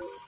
you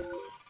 you